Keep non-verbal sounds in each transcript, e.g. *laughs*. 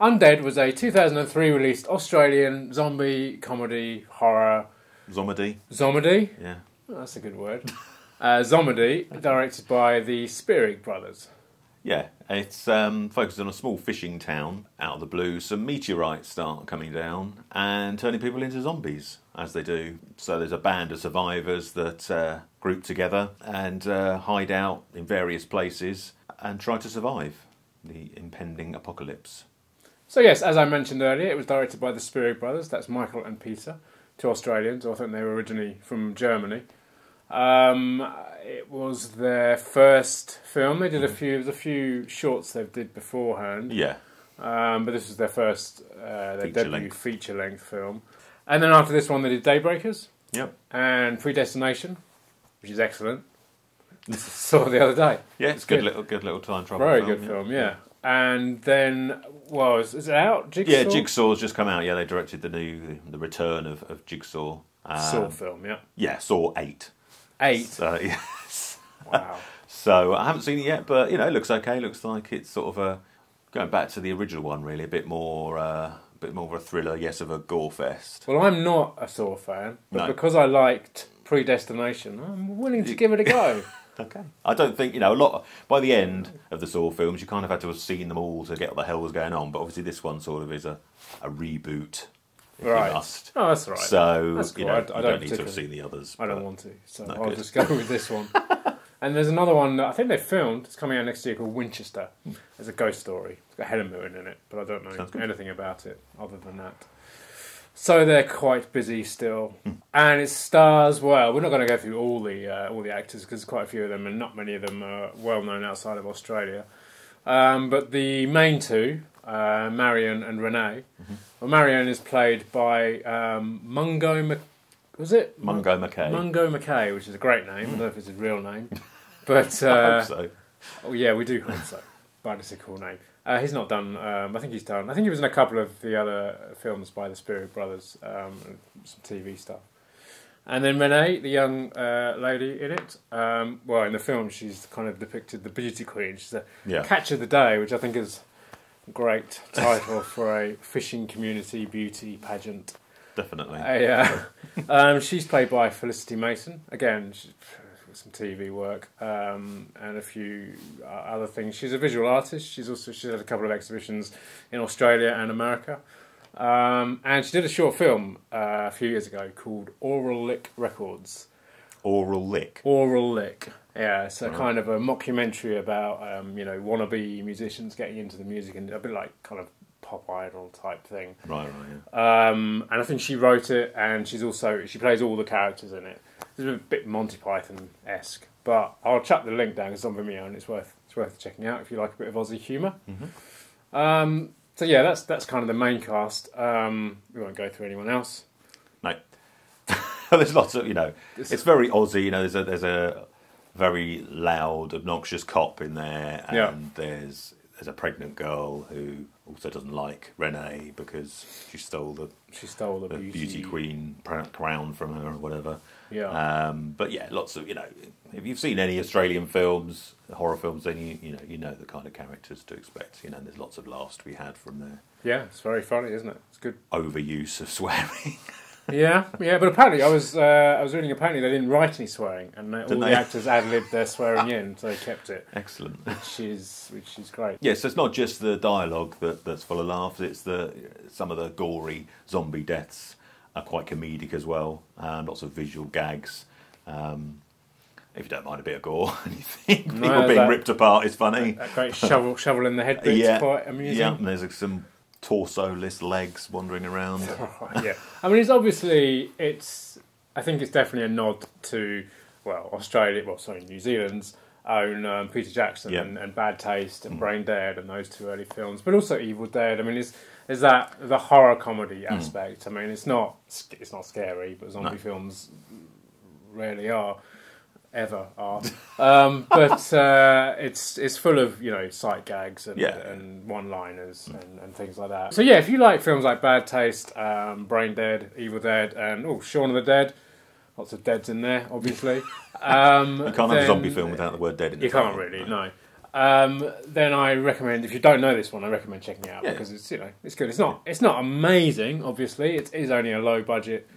Undead was a 2003 released Australian zombie comedy horror Zomedy. zomedy. Yeah. Oh, that's a good word. *laughs* Uh, zomedy, directed by the Spierig brothers. Yeah, it's um, focused on a small fishing town. Out of the blue, some meteorites start coming down and turning people into zombies, as they do. So there's a band of survivors that uh, group together and uh, hide out in various places and try to survive the impending apocalypse. So yes, as I mentioned earlier, it was directed by the Spierig brothers. That's Michael and Peter, two Australians. I think they were originally from Germany. Um, it was their first film. They did a few. There's a few shorts they did beforehand. Yeah, Um, but this was their first, uh, their Feature debut length. feature length film. And then after this one, they did Daybreakers yep. and Predestination, which is excellent. *laughs* Saw the other day. Yeah, it's good Good. little, good little time travel. Very film, good film, yeah. And then, well, is, is it out? Jigsaw? Yeah, Jigsaw's just come out. Yeah, they directed the new, the return of, of Jigsaw. Um, Saw film, yeah. Yeah, Saw eight. Eight. So, *laughs* yes. Wow. So I haven't seen it yet, but you know, it looks okay. Looks like it's sort of a going back to the original one, really. A bit more, uh, a bit more of a thriller, yes, of a gore fest. Well, I'm not a Saw fan, but No. because I liked Predestination, I'm willing to give it a go. *laughs* Okay. I don't think you know a lot. By the end of the Saw films, you kind of had to have seen them all to get what the hell was going on. But obviously, this one sort of is a, a reboot. Right. Must. Oh, that's right. So That's you know, I- I don't don't need to have seen the others. I don't want to, so I'll good. just go with this one. *laughs* and there's another one that I think they filmed. It's coming out next year called Winchester. Hmm. It's a ghost story. It's got Helen Mirren in it, but I don't know anything about it other than that. So they're quite busy still, Hmm. and it stars well. We're not going to go through all the uh, all the actors because quite a few of them, and not many of them are well known outside of Australia. Um, but the main two, uh, Marion and Renee. Mm-hmm. Well, Marion is played by um, Mungo. Mc- was it Mungo McKay. Mungo McKay, which is a great name. I don't know if it's his real name, *laughs* but I uh, hope so. oh yeah, we do hope so. But it's a cool name. Uh, he's not done. Um, I think he's done. I think he was in a couple of the other films by the Spierig Brothers, um, some TV stuff. And then Renee, the young uh, lady in it. Um, well, in the film, she's kind of depicted the beauty queen. She's a Yeah. catch of the day, which I think is a great title for a fishing community beauty pageant. Definitely. Uh, yeah. *laughs* um, she's played by Felicity Mason. Again, she's some TV work um, and a few uh, other things. She's a visual artist. She's also she's had a couple of exhibitions in Australia and America. Um, and she did a short film uh, a few years ago called Oralick Records. Oralick. Oral Lick. Yeah, it's a Right. kind of a mockumentary about um, you know wannabe musicians getting into the music and a bit like kind of pop idol type thing. Right, right. Yeah. Um, and I think she wrote it, and she's also she plays all the characters in it. It's a bit Monty Python esque, but I'll chuck the link down. It's on Vimeo, and it's worth it's worth checking out if you like a bit of Aussie humor Um, so yeah, that's that's kind of the main cast. Um, we won't go through anyone else. No. *laughs* there's lots of you know. This- It's very Aussie. You know, there's a there's a very loud, obnoxious cop in there, and Yeah. there's there's a pregnant girl who also doesn't like Renee because she stole the, She stole the, the beauty, beauty, queen crown from her or whatever. Yeah, Um, but yeah, lots of you know. If you've seen any Australian films, horror films, then you you know you know the kind of characters to expect. You know, there's lots of laughs to be had from there. yeah, it's very funny, isn't it? It's good. overuse of swearing. *laughs* Yeah, yeah, but apparently I was uh, I was reading apparently they didn't write any swearing, and all Didn't the they? actors ad libbed their swearing in, so they kept it, Excellent. which is which is great. Yes, it's not just the dialogue that, that's full of laughs. It's the some of the gory zombie deaths are quite comedic as well. Um, lots of visual gags. Um, if you don't mind a bit of gore, *laughs* and you think No, people being that- ripped apart is funny. That great shovel shovel in the head bit's *laughs* yeah, quite amusing. yeah. And there's like, some torso-less legs wandering around. *laughs* *laughs* yeah. I mean, it's obviously it's. I think it's definitely a nod to well, Australia. Well, sorry, New Zealand's own um, Peter Jackson Yeah. and, and Bad Taste Mm. and Brain Dead and those two early films, but also Evil Dead. I mean, is is that the horror comedy Mm. aspect? I mean, it's not it's not scary, but zombie No. films rarely are. Ever are, um, but uh, it's it's full of you know sight gags and, Yeah. and one-liners and, and things like that. So yeah, if you like films like Bad Taste, um, Brain Dead, Evil Dead, and oh Shaun of the Dead, lots of deads in there, obviously. *laughs* Um, You can't have a zombie film without the word dead in the You can't really, no. Um, then I recommend if you don't know this one, I recommend checking it out Yeah. because it's you know it's good. It's not it's not amazing, obviously. It is only a low budget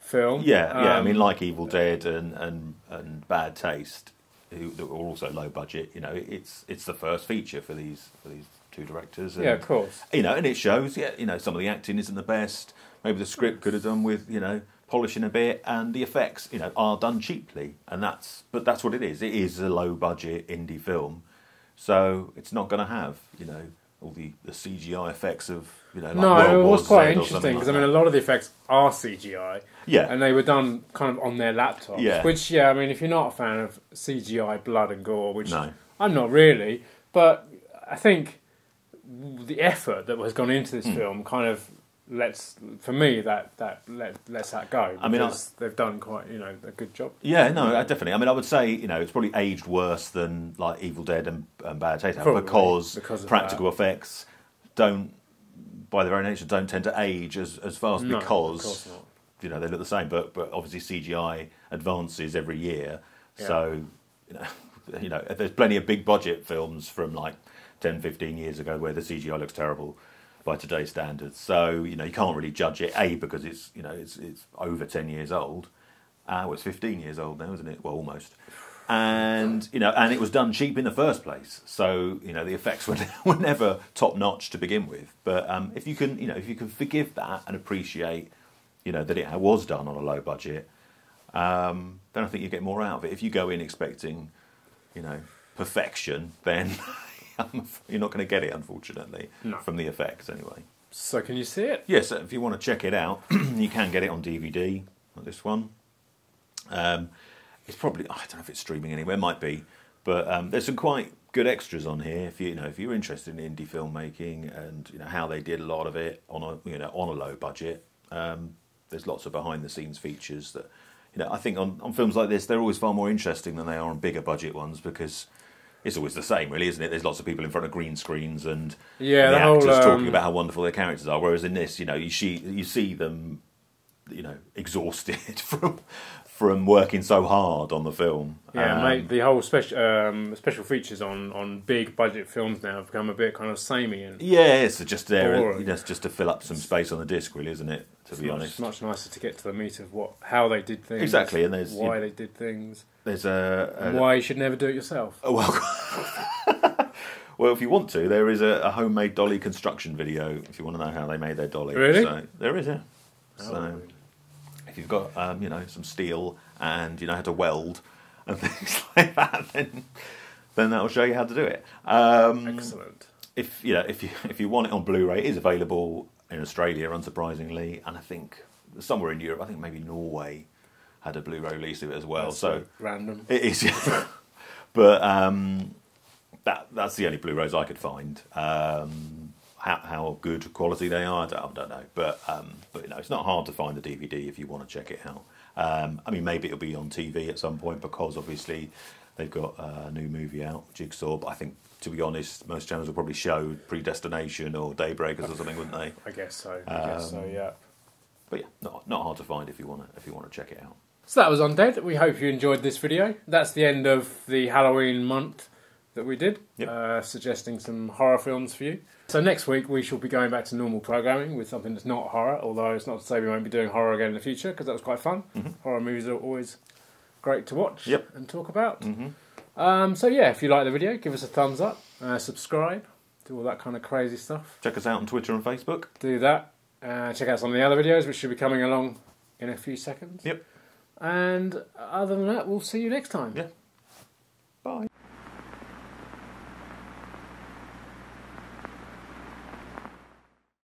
film. Yeah, yeah. I Um, mean, like Evil Dead and and, and Bad Taste, who that were also low budget. You know, it's it's the first feature for these for these two directors. And, yeah, of course. You know, and it shows. Yeah, you know, some of the acting isn't the best. Maybe the script could have done with you know polishing a bit, and the effects you know are done cheaply, and that's but that's what it is. It is a low budget indie film, so it's not going to have you know all the, the CGI effects of you know. Like no, World it War was quite Z or interesting something because like I mean a lot of the effects are CGI. Yeah. and they were done kind of on their laptops. Yeah. which yeah, I mean if you're not a fan of CGI blood and gore, which No. I'm not really, but I think the effort that has gone into this Hmm. film kind of lets for me that that let, lets that go I mean, I- they've done quite you know a good job. Yeah, no, uh, definitely. I mean, I would say you know it's probably aged worse than like Evil Dead and, and Bad Taste Probably, because, because practical effects don't, by their own nature, don't tend to age as as fast No, because you know they look the same. But but obviously CGI advances every year, so you know *laughs* you know there's plenty of big budget films from like 10, 15 years ago where the CGI looks terrible by today's standards. So you know you can't really judge it a because it's you know it's it's over ten years old. Uh, well, it's 15 years old now, isn't it? Well, almost. And you know, and it was done cheap in the first place, so you know the effects *laughs* were, were never top notch to begin with. But um, if you can, you know, if you can forgive that and appreciate, you know, that it was done on a low budget, um, then I think you get more out of it. If you go in expecting, you know, perfection, then *laughs* you're not going to get it, unfortunately, No. from the effects anyway. So can you see it? Yes, if you want to check it out, *clears throat* you can get it on DVD. Like this one. Um, it's probably I don't know if it's streaming anywhere. It might be, but um, there's some quite good extras on here. If you, you know if you're interested in indie filmmaking and you know how they did a lot of it on a you know on a low budget, um, there's lots of behind the scenes features that you know I think on, on films like this they're always far more interesting than they are on bigger budget ones because. It's always the same, really, isn't it? There's lots of people in front of green screens and Yeah, the, the whole, actors um, talking about how wonderful their characters are. Whereas in this, you know, you see you see them, you know, exhausted *laughs* from from working so hard on the film. Yeah, Um, mate. The whole special um, special features on, on big budget films now have become a bit kind of samey and Yeah, it's just there. Boring. You know, it's just to fill up some space on the disc, really, isn't it? To be much, honest, much nicer to get to the meat of what how they did things. Exactly, and there's- why you- they did things, there's a, a why you should never do it yourself. Oh, well, *laughs* well, if you want to, there is a, a homemade dolly construction video. If you want to know how they made their dolly, Really? So, there is, yeah. So Oh. If you've got, um, you know, some steel and you know how to weld and *laughs* things like that, then then that'll show you how to do it. Um, Excellent. if you know, if you if you want it on Blu-ray, it is available in Australia, unsurprisingly, and I think somewhere in Europe. I think maybe Norway had a Blu-ray release of it as well. That's so random. it is, yeah. *laughs* but um, that that's the only Blu-rays I could find. Um, how, how good quality they are, I don't, I don't know. But um, but you know, it's not hard to find the DVD if you want to check it out. Um, I mean, maybe it'll be on TV at some point because obviously they've got a new movie out, Jigsaw. But I think, to be honest, most channels will probably show Predestination or Daybreakers or something, wouldn't they? *laughs* I guess so. I guess so. Um, Yeah. But yeah, not not hard to find if you want to if you want to check it out. So that was Undead. We hope you enjoyed this video. That's the end of the Halloween month that we did, Yep. uh, suggesting some horror films for you. So next week we shall be going back to normal programming with something that's not horror, although it's not to say we won't be doing horror again in the future because that was quite fun. Horror movies are always great to watch Mm-hmm. Yep. and talk about. hmm Um, so yeah, if you like the video, give us a thumbs up, uh, subscribe, do all that kind of crazy stuff. Check us out on Twitter and Facebook. Do that. Uh, check out some of the other videos which should be coming along in a few seconds. Yep. And other than that, we'll see you next time. Yeah. Bye.